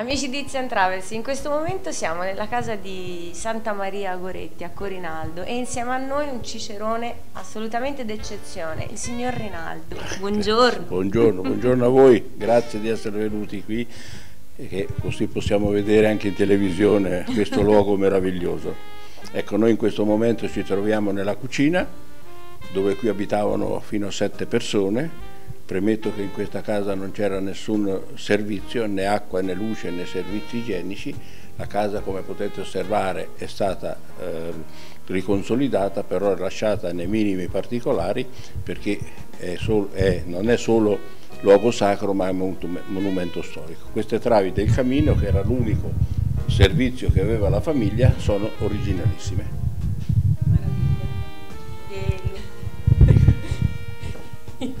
Amici di Tizian Travels, in questo momento siamo nella casa di Santa Maria Goretti a Corinaldo e insieme a noi un cicerone assolutamente d'eccezione, il signor Rinaldo. Buongiorno. Buongiorno, buongiorno a voi, grazie di essere venuti qui e così possiamo vedere anche in televisione questo luogo meraviglioso. Ecco, noi in questo momento ci troviamo nella cucina dove qui abitavano fino a sette persone Premetto che in questa casa non c'era nessun servizio, né acqua né luce né servizi igienici. La casa, come potete osservare, è stata eh, riconsolidata, però lasciata nei minimi particolari perché è sol, è, non è solo luogo sacro ma è un monumento storico. Queste travi del camino, che era l'unico servizio che aveva la famiglia, sono originalissime.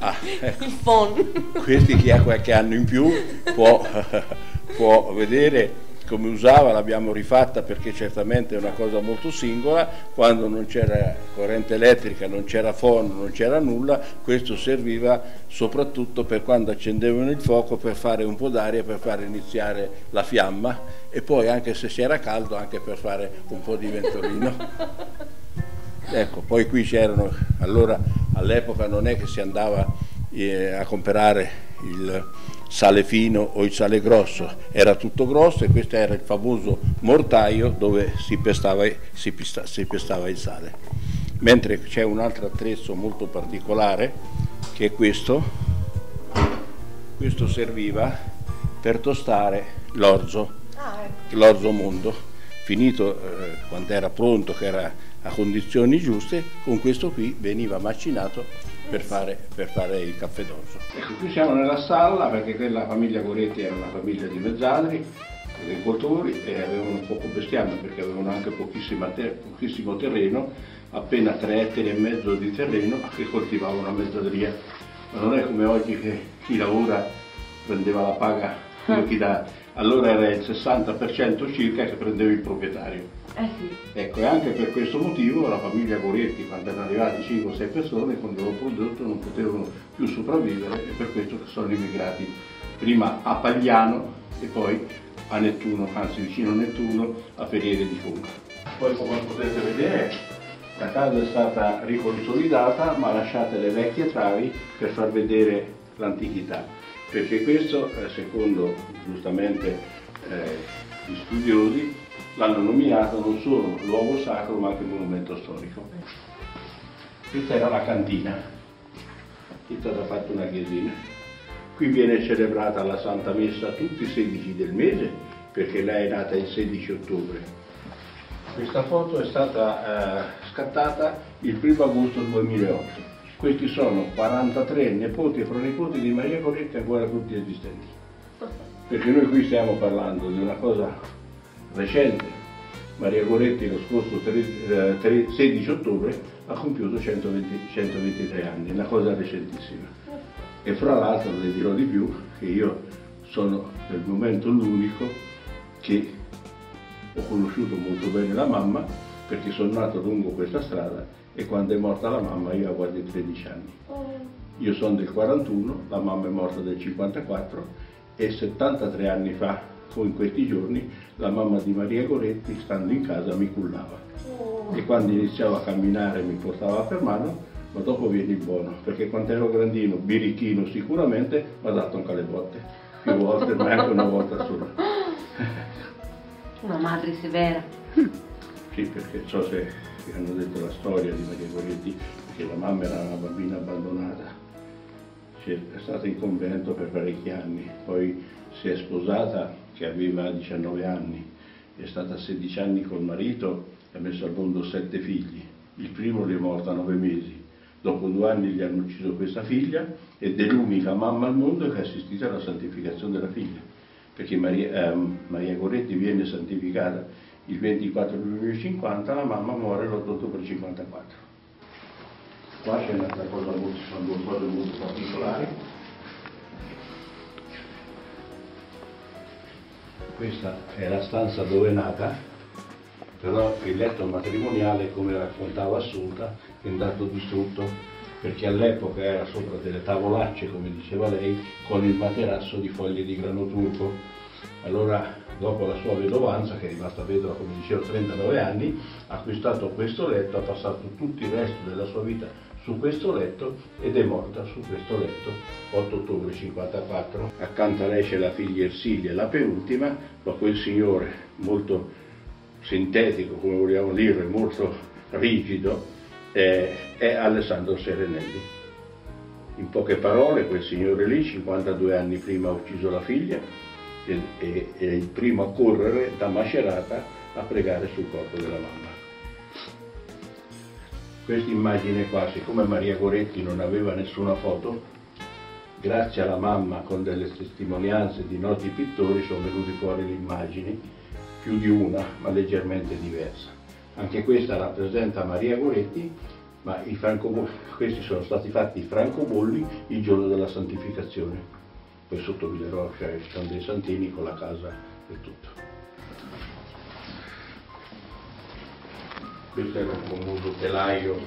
Ah, ecco. il phon. Questi chi ha qualche anno in più può, può vedere come usava, l'abbiamo rifatta perché certamente è una cosa molto singola, quando non c'era corrente elettrica, non c'era phon, non c'era nulla, questo serviva soprattutto per quando accendevano il fuoco per fare un po' d'aria, per far iniziare la fiamma e poi anche se c'era caldo anche per fare un po' di ventolino. Ecco, poi qui c'erano, allora all'epoca non è che si andava eh, a comprare il sale fino o il sale grosso, era tutto grosso e questo era il famoso mortaio dove si pestava, si pista, si pestava il sale. Mentre c'è un altro attrezzo molto particolare che è questo, questo serviva per tostare l'orzo, ah, ecco. l'orzo mondo finito eh, quando era pronto, che era a condizioni giuste, con questo qui veniva macinato per fare, per fare il caffè d'orzo. Ecco, qui siamo nella stalla perché quella famiglia Coretti era una famiglia di mezzadri, agricoltori e avevano poco bestiame perché avevano anche ter pochissimo terreno, appena tre ettari e mezzo di terreno che coltivavano a mezzadria. Ma non è come oggi che chi lavora prendeva la paga chi dà allora era il 60% circa che prendeva il proprietario. Eh sì. Ecco, e anche per questo motivo la famiglia Goretti, quando erano arrivati 5 o 6 persone, con il loro prodotto non potevano più sopravvivere e per questo sono immigrati prima a Pagliano e poi a Nettuno, anzi vicino a Nettuno, a Feriere di Funga. Poi come potete vedere la casa è stata riconsolidata ma lasciate le vecchie travi per far vedere l'antichità perché questo, eh, secondo giustamente eh, gli studiosi, l'hanno nominato non solo luogo sacro ma anche monumento storico. Questa era la cantina, qui è stata fatta una chiesina. Qui viene celebrata la Santa Messa tutti i 16 del mese perché lei è nata il 16 ottobre. Questa foto è stata eh, scattata il 1 agosto 2008 questi sono 43 nipoti e pronipoti di Maria Goretti ancora tutti esistenti. Perché noi qui stiamo parlando di una cosa recente. Maria Goretti lo scorso 3, 3, 16 ottobre ha compiuto 120, 123 anni, una cosa recentissima. E fra l'altro le dirò di più che io sono nel momento l'unico che ho conosciuto molto bene la mamma perché sono nato lungo questa strada e quando è morta la mamma io avevo quasi 13 anni. Oh. Io sono del 41, la mamma è morta del 54 e 73 anni fa, fu in questi giorni, la mamma di Maria Goretti, stando in casa, mi cullava. Oh. E quando iniziavo a camminare mi portava per mano, ma dopo viene il buono, perché quando ero grandino, birichino sicuramente, mi ha dato anche le botte, più volte, ma anche una volta sola. Una madre severa. Sì, perché so se che hanno detto la storia di Maria Goretti, che la mamma era una bambina abbandonata, è stata in convento per parecchi anni, poi si è sposata che aveva 19 anni, è stata 16 anni col marito e ha messo al mondo sette figli, il primo le è morto a nove mesi, dopo due anni gli hanno ucciso questa figlia ed è l'unica mamma al mondo che ha assistito alla santificazione della figlia, perché Maria, eh, Maria Goretti viene santificata il 24 luglio 50, la mamma muore l'8 ottobre 54. Qua c'è un'altra cosa molto, sono due cose molto particolari. Questa è la stanza dove è nata, però il letto matrimoniale, come raccontava Assunta, è andato distrutto perché all'epoca era sopra delle tavolacce, come diceva lei, con il materasso di foglie di grano turco Allora, dopo la sua vedovanza, che è rimasta vedova, come dicevo, 39 anni, ha acquistato questo letto, ha passato tutto il resto della sua vita su questo letto ed è morta su questo letto 8 ottobre 54. Accanto a lei c'è la figlia Ersilia, la penultima, ma quel signore molto sintetico, come vogliamo dire, molto rigido, è, è Alessandro Serenelli. In poche parole, quel signore lì, 52 anni prima, ha ucciso la figlia e, e, è il primo a correre da Macerata a pregare sul corpo della mamma. Questa immagine qua, siccome Maria Goretti non aveva nessuna foto, grazie alla mamma con delle testimonianze di noti pittori sono venute fuori le immagini, più di una, ma leggermente diversa. Anche questa rappresenta Maria Goretti ma questi sono stati fatti i francobolli il giorno della santificazione. Poi sotto Villa Roccia ci sono dei santini con la casa e tutto. Questo era un famoso telaio,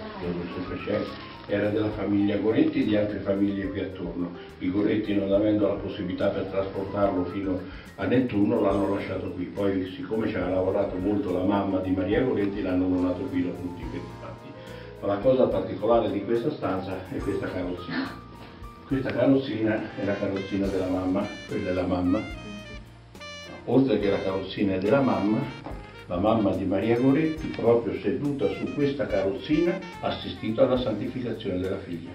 era della famiglia Goretti e di altre famiglie qui attorno. I Goretti non avendo la possibilità per trasportarlo fino a Nettuno l'hanno lasciato qui. Poi siccome ci ha lavorato molto la mamma di Maria Goretti l'hanno donato qui da tutti questi ma la cosa particolare di questa stanza è questa carrozzina. Questa carrozzina è la carrozzina della mamma, quella è la mamma. Oltre che la carrozzina della mamma, la mamma di Maria Goretti, proprio seduta su questa carrozzina, ha assistito alla santificazione della figlia.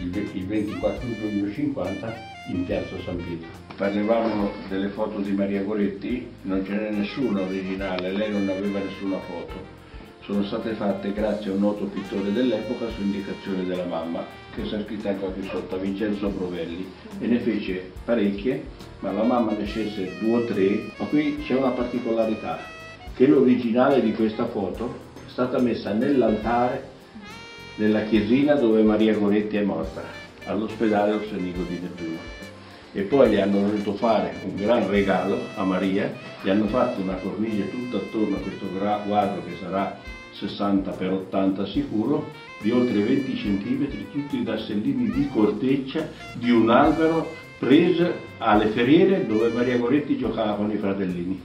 Il 24 giugno 50 in piazza San Pietro. Parlavamo delle foto di Maria Goretti, non ce n'è nessuna originale, lei non aveva nessuna foto sono state fatte grazie a un noto pittore dell'epoca su indicazione della mamma, che si è scritta anche qui sotto, Vincenzo Provelli, e ne fece parecchie, ma la mamma ne scelse due o tre, ma qui c'è una particolarità, che l'originale di questa foto è stata messa nell'altare della chiesina dove Maria Goretti è morta, all'ospedale Orsenigo di Nettuno e poi gli hanno voluto fare un gran regalo a Maria, gli hanno fatto una cornice tutta attorno a questo quadro che sarà 60 x 80 sicuro, di oltre 20 cm, tutti da sellini di corteccia di un albero preso alle feriere dove Maria Goretti giocava con i fratellini.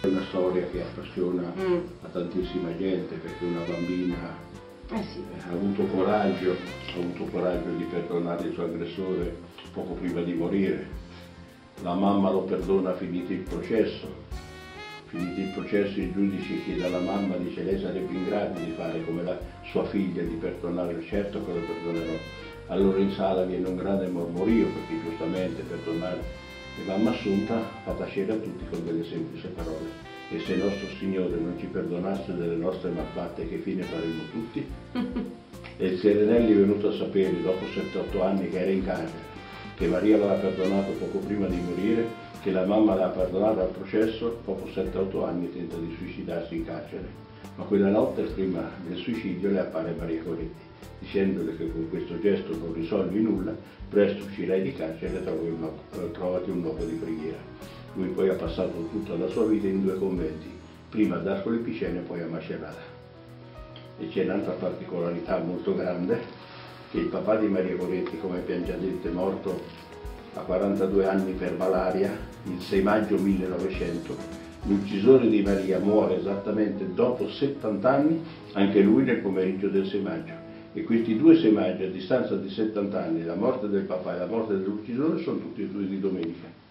È una storia che appassiona mm. a tantissima gente perché una bambina eh sì. ha avuto coraggio, ha avuto coraggio di perdonare il suo aggressore poco prima di morire. La mamma lo perdona finito il processo. Finito il processo il giudice chiede alla mamma, dice lei sarebbe in grado di fare come la sua figlia, di perdonare, certo che lo perdonerò. Allora in sala viene un grande mormorio perché giustamente perdonare. E mamma Assunta fa tacere a tutti con delle semplici parole e se il nostro Signore non ci perdonasse delle nostre malfatte che fine faremmo tutti? e il Serenelli è venuto a sapere dopo 7-8 anni che era in carcere, che Maria l'aveva perdonato poco prima di morire, che la mamma l'ha perdonato al processo, dopo 7-8 anni tenta di suicidarsi in carcere. Ma quella notte prima del suicidio le appare Maria Coretti, dicendole che con questo gesto non risolvi nulla, presto uscirai di carcere e trovati un luogo di preghiera. Lui poi ha passato tutta la sua vita in due conventi, prima ad Ascoli Picene e poi a Macerata. E c'è un'altra particolarità molto grande, che il papà di Maria Coretti, come abbiamo già detto, è morto a 42 anni per malaria il 6 maggio 1900. L'uccisore di Maria muore esattamente dopo 70 anni, anche lui nel pomeriggio del 6 maggio. E questi due 6 maggio, a distanza di 70 anni, la morte del papà e la morte dell'uccisore, sono tutti e due di domenica.